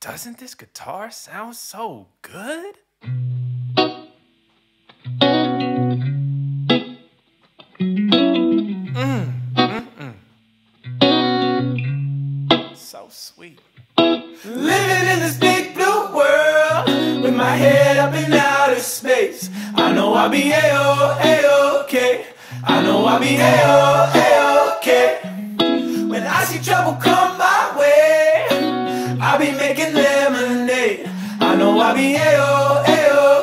Doesn't this guitar sound so good? Mm, mm, mm. So sweet. Living in this big blue world with my head up in outer space. I know I'll be a-oh, a-okay. I know I'll be a-oh, a-okay. When I see trouble come I be a-oh,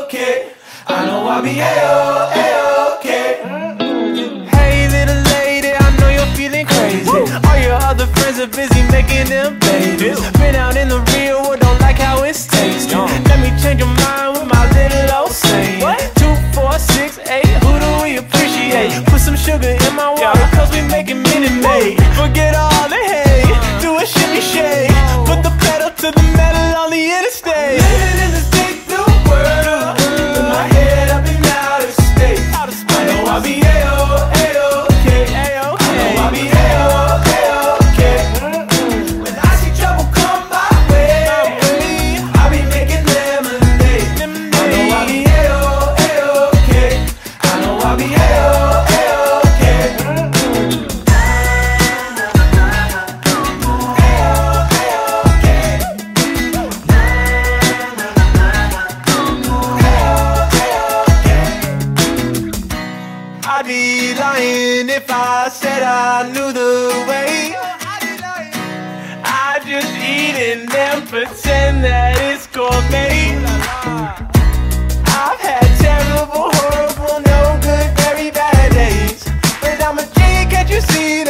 a-okay. I know I'll be a-oh, a-okay. Hey, little lady, I know you're feeling crazy. All your other friends are busy making them babies. Been out in the real world, don't like how it's tasting. Let me change your mind with my little old saying. Two, four, six, eight, who do we appreciate? Put some sugar in my water, cause we making Minute Maid. Forget all the hate, I'd be lying if I said I knew the way. I just eat and then pretend that it's gourmet. I've had terrible, horrible, no good, very bad days. But I'm a can't you see?